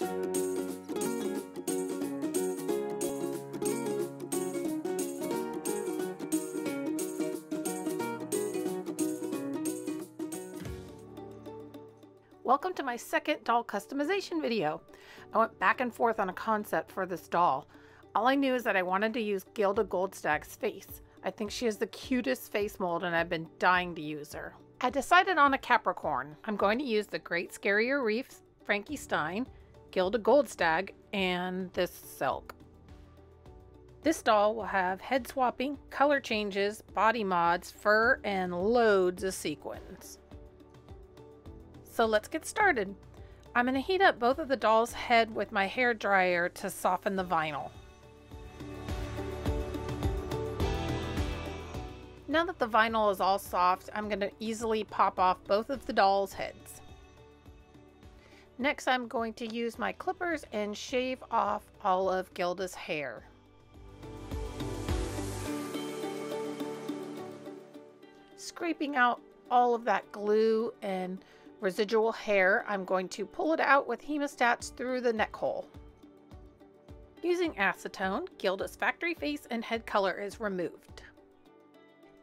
Welcome to my second doll customization video. I went back and forth on a concept for this doll. All I knew is that I wanted to use Gilda Goldstag's face. I think she has the cutest face mold and I've been dying to use her. I decided on a Capricorn. I'm going to use the Great Scarrier Reefs, Frankie Stein, Gilda Goldstag, and this silk. This doll will have head swapping, color changes, body mods, fur, and loads of sequins. So let's get started. I'm going to heat up both of the doll's head with my hair dryer to soften the vinyl. Now that the vinyl is all soft, I'm going to easily pop off both of the doll's heads. Next, I'm going to use my clippers and shave off all of Gilda's hair. Scraping out all of that glue and residual hair, I'm going to pull it out with hemostats through the neck hole. Using acetone, Gilda's factory face and head color is removed.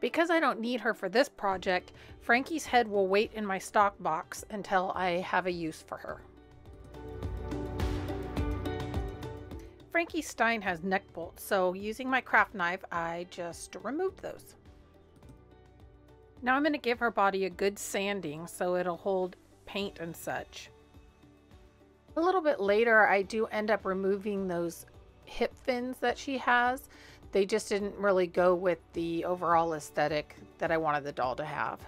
Because I don't need her for this project, Frankie's head will wait in my stock box until I have a use for her. Frankie Stein has neck bolts, so using my craft knife, I just removed those. Now I'm going to give her body a good sanding so it'll hold paint and such. A little bit later, I do end up removing those hip fins that she has. They just didn't really go with the overall aesthetic that I wanted the doll to have.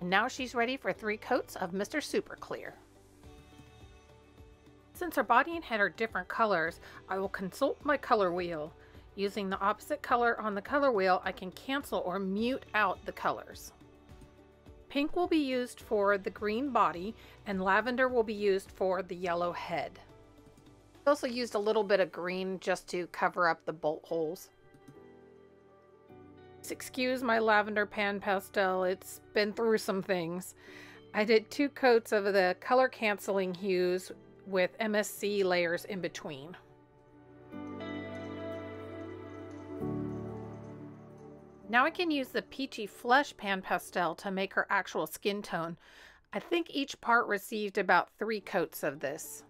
And now she's ready for three coats of Mr. Super Clear. Since our body and head are different colors, I will consult my color wheel Using the opposite color on the color wheel, I can cancel or mute out the colors. Pink will be used for the green body and lavender will be used for the yellow head. I also used a little bit of green just to cover up the bolt holes. Excuse my lavender pan pastel, it's been through some things. I did two coats of the color canceling hues with MSC layers in between. Now I can use the Peachy Flesh Pan Pastel to make her actual skin tone. I think each part received about three coats of this.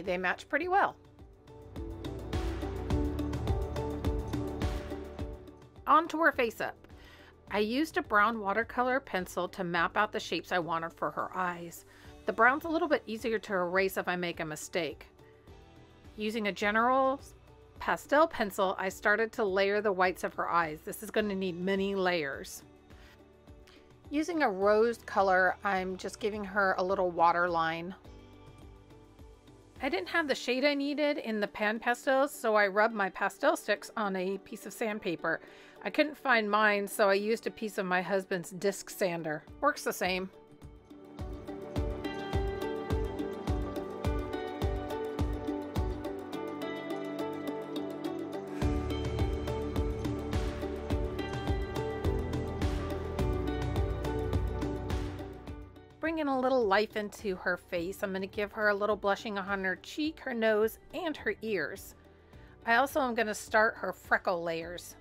They match pretty well. On to her face up. I used a brown watercolor pencil to map out the shapes I wanted for her eyes. The brown's a little bit easier to erase if I make a mistake. Using a general pastel pencil, I started to layer the whites of her eyes. This is going to need many layers. Using a rose color, I'm just giving her a little waterline I didn't have the shade I needed in the pan pastels, so I rubbed my pastel sticks on a piece of sandpaper. I couldn't find mine, so I used a piece of my husband's disc sander. Works the same. Bringing a little life into her face. I'm going to give her a little blushing on her cheek, her nose, and her ears. I also am going to start her freckle layers.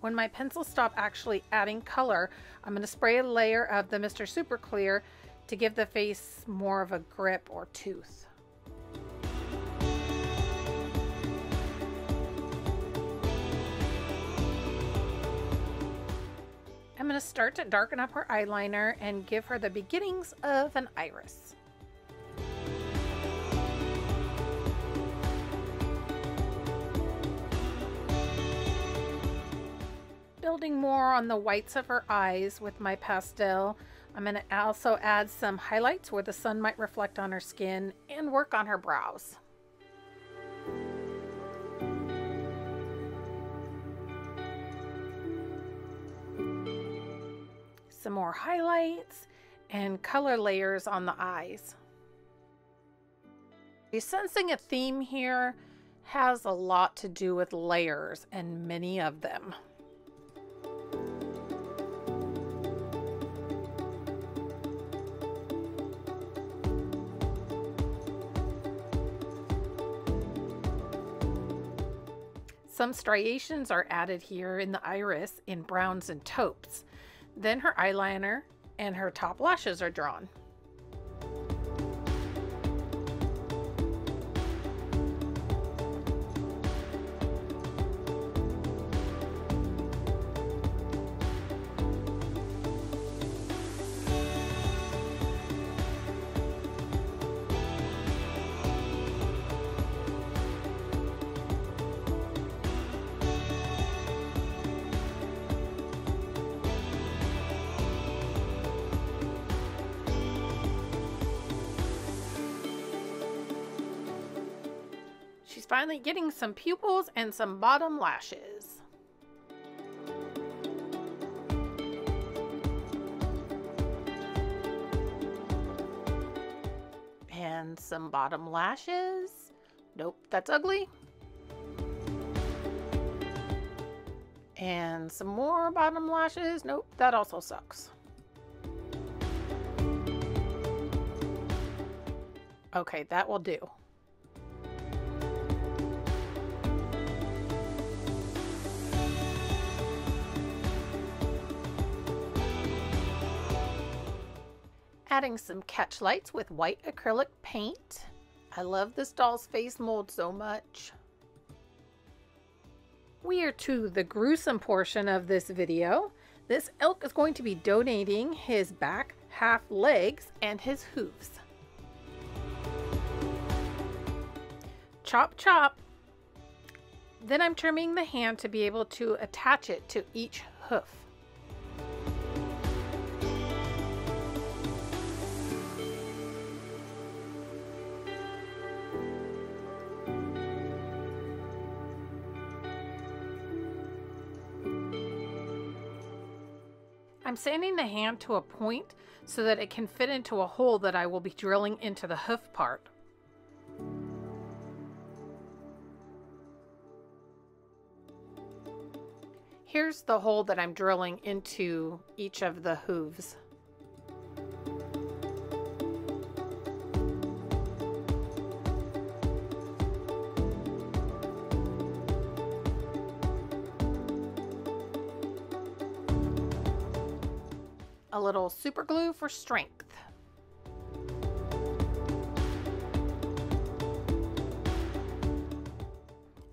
When my pencils stop actually adding color, I'm going to spray a layer of the Mr. Super Clear to give the face more of a grip or tooth. I'm going to start to darken up her eyeliner and give her the beginnings of an iris. Building more on the whites of her eyes with my pastel, I'm going to also add some highlights where the sun might reflect on her skin and work on her brows. Some more highlights and color layers on the eyes. You're sensing a theme here has a lot to do with layers and many of them. Some striations are added here in the iris in browns and taupes. Then her eyeliner and her top lashes are drawn. Finally getting some pupils and some bottom lashes. And some bottom lashes. Nope, that's ugly. And some more bottom lashes. Nope, that also sucks. Okay, that will do. Adding some catch lights with white acrylic paint. I love this doll's face mold so much. We are to the gruesome portion of this video. This elk is going to be donating his back half legs and his hooves. Chop chop. Then I'm trimming the hand to be able to attach it to each hoof. Sanding the hand to a point so that it can fit into a hole that I will be drilling into the hoof part. Here's the hole that I'm drilling into each of the hooves. Little super glue for strength.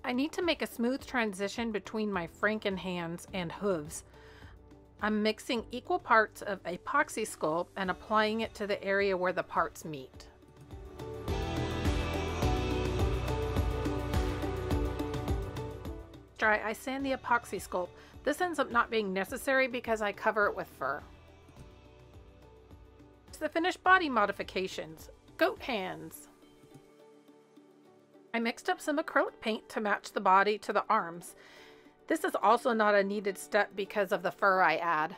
I need to make a smooth transition between my Franken hands and hooves. I'm mixing equal parts of epoxy sculpt and applying it to the area where the parts meet. Dry, I sand the epoxy sculpt. This ends up not being necessary because I cover it with fur the finished body modifications. Goat hands. I mixed up some acrylic paint to match the body to the arms. This is also not a needed step because of the fur I add.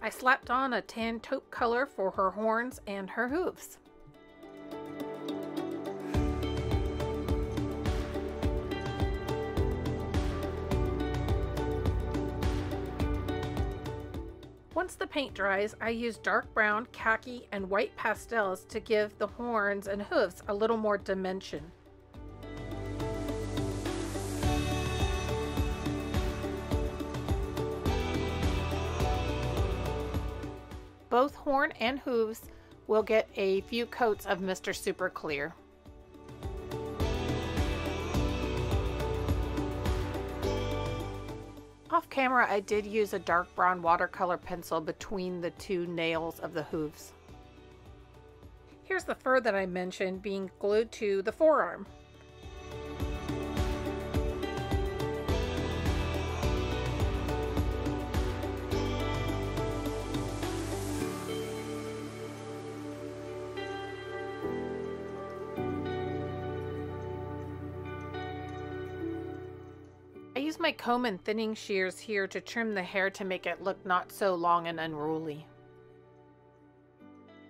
I slapped on a tan taupe color for her horns and her hooves. Once the paint dries, I use dark brown, khaki, and white pastels to give the horns and hooves a little more dimension. Both horn and hooves will get a few coats of Mr. Super Clear. Off camera, I did use a dark brown watercolor pencil between the two nails of the hooves. Here's the fur that I mentioned being glued to the forearm. Use my comb and thinning shears here to trim the hair to make it look not so long and unruly.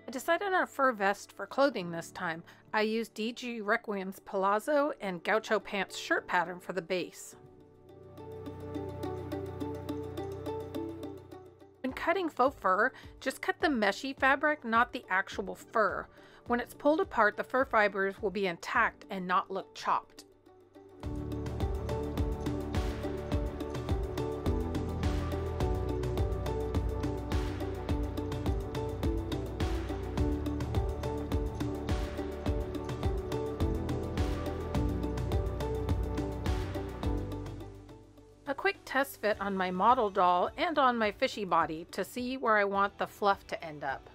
I decided on a fur vest for clothing this time. I used DG Requiem's palazzo and gaucho pants shirt pattern for the base. When cutting faux fur, just cut the meshy fabric, not the actual fur. When it's pulled apart, the fur fibers will be intact and not look chopped. Fit on my model doll and on my fishy body to see where I want the fluff to end up.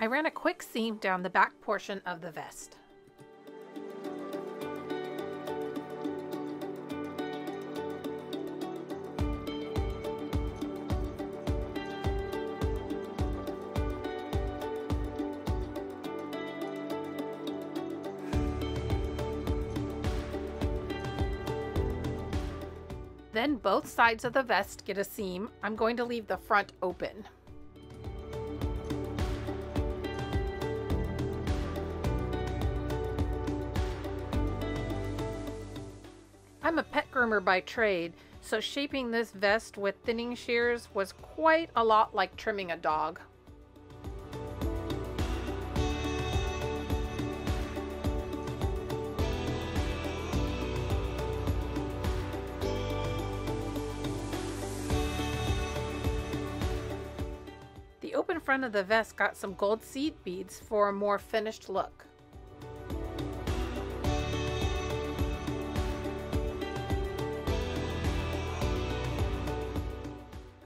I ran a quick seam down the back portion of the vest. Then both sides of the vest get a seam. I'm going to leave the front open. I'm a pet groomer by trade, so shaping this vest with thinning shears was quite a lot like trimming a dog. Open front of the vest got some gold seed beads for a more finished look.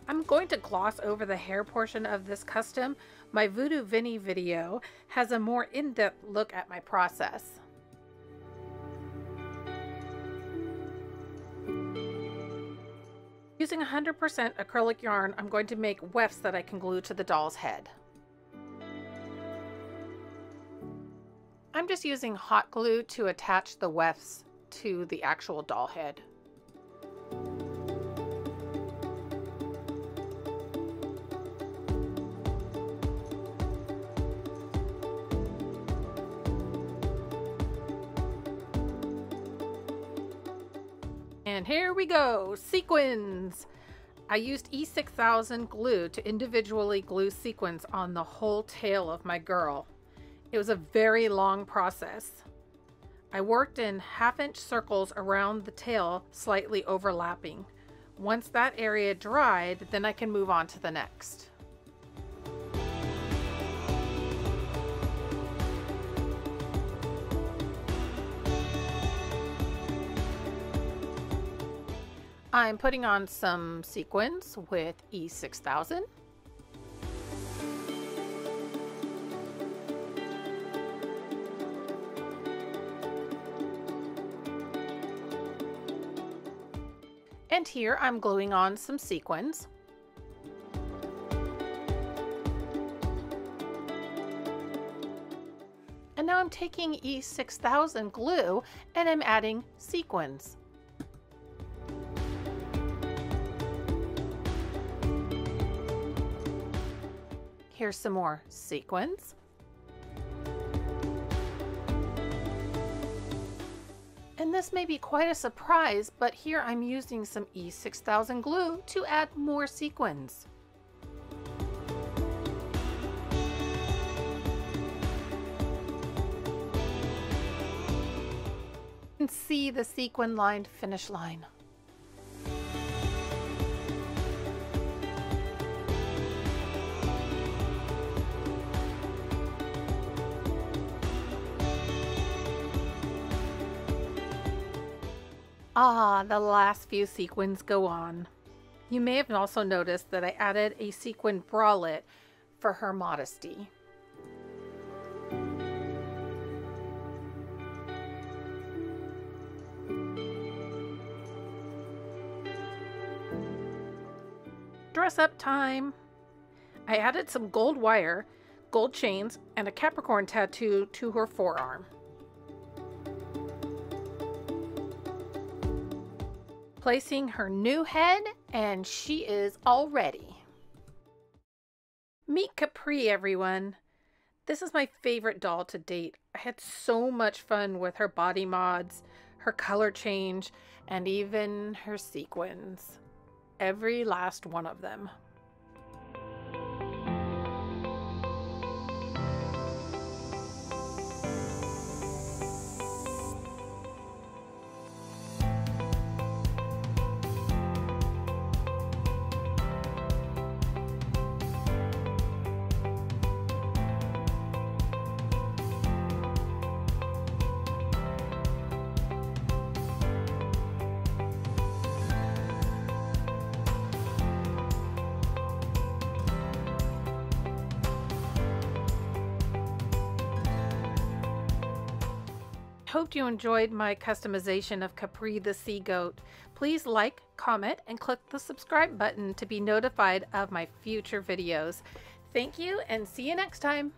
I'm going to gloss over the hair portion of this custom. My Voodoo Vinny video has a more in-depth look at my process. Using 100% acrylic yarn, I'm going to make wefts that I can glue to the doll's head. I'm just using hot glue to attach the wefts to the actual doll head. And here we go, sequins! I used E6000 glue to individually glue sequins on the whole tail of my girl. It was a very long process. I worked in half inch circles around the tail, slightly overlapping. Once that area dried, then I can move on to the next. I'm putting on some sequins with E6000. And here I'm gluing on some sequins. And now I'm taking E6000 glue and I'm adding sequins. Here's some more sequins. And this may be quite a surprise, but here I'm using some E6000 glue to add more sequins. And see the sequin lined finish line. Ah, the last few sequins go on. You may have also noticed that I added a sequin bralette for her modesty. dress up time. I added some gold wire, gold chains, and a Capricorn tattoo to her forearm. Placing her new head, and she is all ready. Meet Capri, everyone. This is my favorite doll to date. I had so much fun with her body mods, her color change, and even her sequins. Every last one of them. Hoped you enjoyed my customization of Capri the Sea Goat. Please like, comment, and click the subscribe button to be notified of my future videos. Thank you and see you next time.